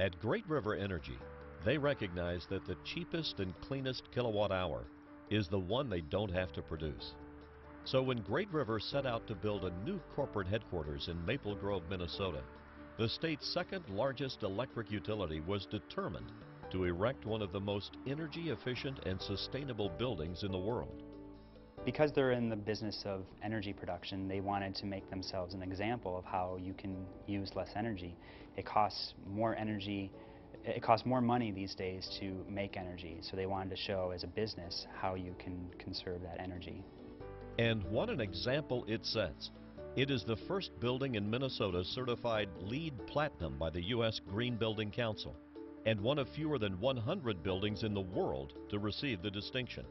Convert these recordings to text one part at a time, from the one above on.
At Great River Energy, they recognize that the cheapest and cleanest kilowatt hour is the one they don't have to produce. So when Great River set out to build a new corporate headquarters in Maple Grove, Minnesota, the state's second largest electric utility was determined to erect one of the most energy efficient and sustainable buildings in the world. Because they're in the business of energy production, they wanted to make themselves an example of how you can use less energy. It costs more energy, it costs more money these days to make energy, so they wanted to show as a business how you can conserve that energy. And what an example it sets. It is the first building in Minnesota certified LEED Platinum by the U.S. Green Building Council, and one of fewer than 100 buildings in the world to receive the distinction.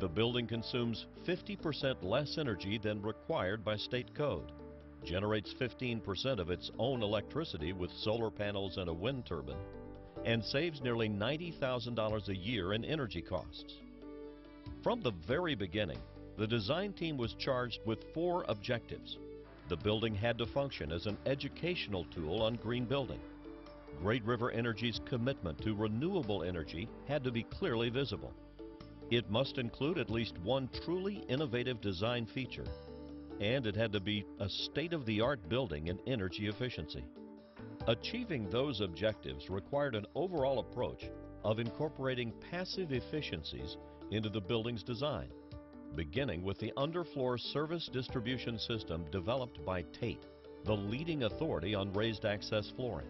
The building consumes 50% less energy than required by state code, generates 15% of its own electricity with solar panels and a wind turbine, and saves nearly $90,000 a year in energy costs. From the very beginning, the design team was charged with four objectives. The building had to function as an educational tool on green building. Great River Energy's commitment to renewable energy had to be clearly visible. It must include at least one truly innovative design feature, and it had to be a state-of-the-art building in energy efficiency. Achieving those objectives required an overall approach of incorporating passive efficiencies into the building's design, beginning with the underfloor service distribution system developed by Tate, the leading authority on raised access flooring.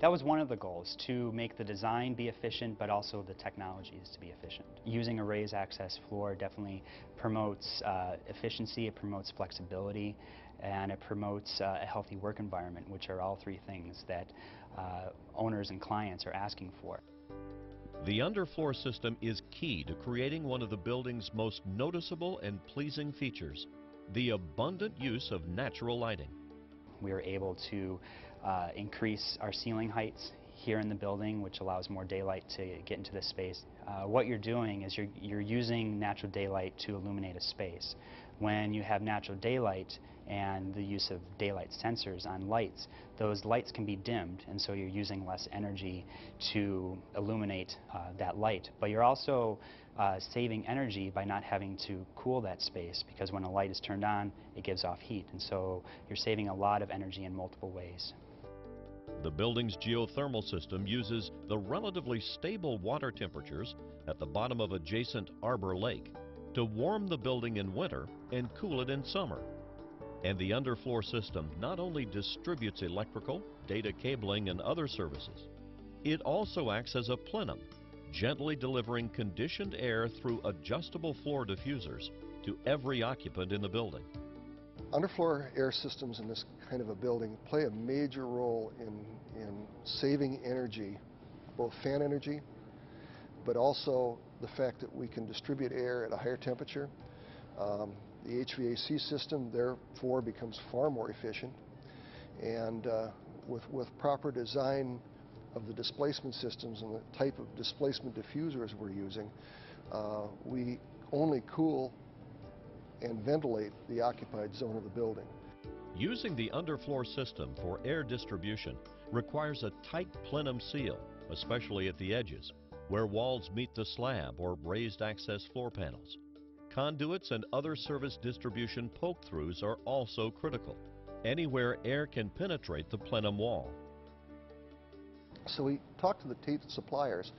That was one of the goals, to make the design be efficient, but also the technologies to be efficient. Using a raised access floor definitely promotes uh, efficiency, it promotes flexibility, and it promotes uh, a healthy work environment, which are all three things that uh, owners and clients are asking for. The underfloor system is key to creating one of the building's most noticeable and pleasing features, the abundant use of natural lighting. We are able to uh, increase our ceiling heights here in the building, which allows more daylight to get into the space. Uh, what you're doing is you're, you're using natural daylight to illuminate a space. When you have natural daylight and the use of daylight sensors on lights, those lights can be dimmed, and so you're using less energy to illuminate uh, that light. But you're also uh, saving energy by not having to cool that space, because when a light is turned on, it gives off heat, and so you're saving a lot of energy in multiple ways. The building's geothermal system uses the relatively stable water temperatures at the bottom of adjacent Arbor Lake to warm the building in winter and cool it in summer. And the underfloor system not only distributes electrical, data cabling, and other services, it also acts as a plenum, gently delivering conditioned air through adjustable floor diffusers to every occupant in the building. Underfloor air systems in this kind of a building play a major role in, in saving energy, both fan energy, but also the fact that we can distribute air at a higher temperature. Um, the HVAC system, therefore, becomes far more efficient. And uh, with, with proper design of the displacement systems and the type of displacement diffusers we're using, uh, we only cool and ventilate the occupied zone of the building. Using the underfloor system for air distribution requires a tight plenum seal, especially at the edges, where walls meet the slab or raised access floor panels. Conduits and other service distribution poke-throughs are also critical, anywhere air can penetrate the plenum wall. So we talked to the Tate suppliers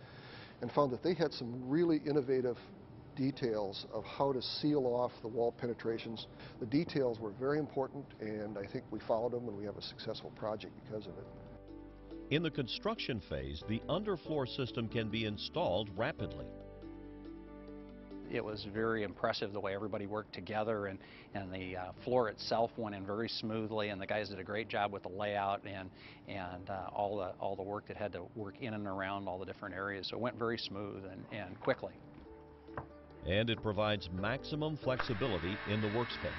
and found that they had some really innovative details of how to seal off the wall penetrations. The details were very important and I think we followed them and we have a successful project because of it. In the construction phase, the underfloor system can be installed rapidly. It was very impressive the way everybody worked together and, and the uh, floor itself went in very smoothly and the guys did a great job with the layout and, and uh, all, the, all the work that had to work in and around all the different areas. So it went very smooth and, and quickly and it provides maximum flexibility in the workspace.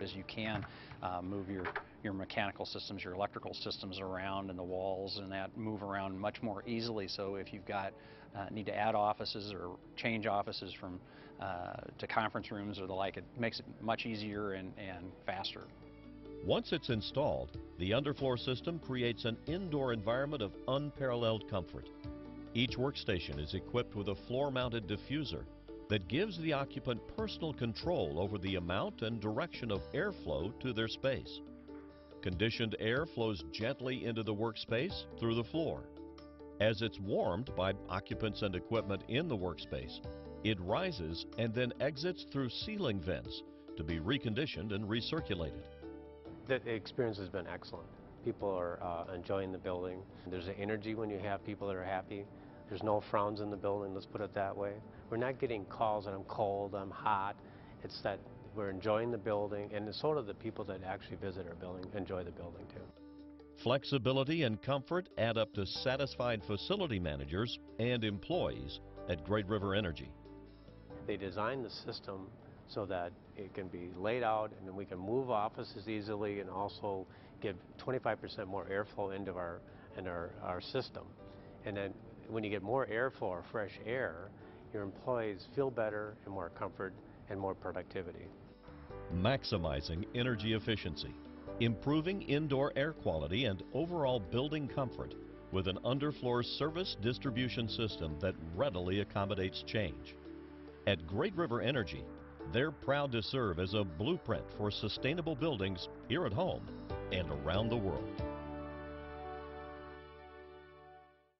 As you can uh, move your, your mechanical systems, your electrical systems around and the walls and that move around much more easily. So if you've got uh, need to add offices or change offices from uh, to conference rooms or the like, it makes it much easier and, and faster. Once it's installed, the underfloor system creates an indoor environment of unparalleled comfort. Each workstation is equipped with a floor-mounted diffuser that gives the occupant personal control over the amount and direction of airflow to their space. Conditioned air flows gently into the workspace through the floor. As it's warmed by occupants and equipment in the workspace, it rises and then exits through ceiling vents to be reconditioned and recirculated. The experience has been excellent. People are uh, enjoying the building. There's an energy when you have people that are happy. There's no frowns in the building, let's put it that way. We're not getting calls that I'm cold, I'm hot. It's that we're enjoying the building, and so do the people that actually visit our building enjoy the building too. Flexibility and comfort add up to satisfied facility managers and employees at Great River Energy. They designed the system so that it can be laid out and then we can move offices easily and also give 25% more airflow into our, into our, our system. And then when you get more airflow or fresh air, your employees feel better and more comfort and more productivity. Maximizing energy efficiency, improving indoor air quality and overall building comfort with an underfloor service distribution system that readily accommodates change. At Great River Energy, they're proud to serve as a blueprint for sustainable buildings here at home and around the world.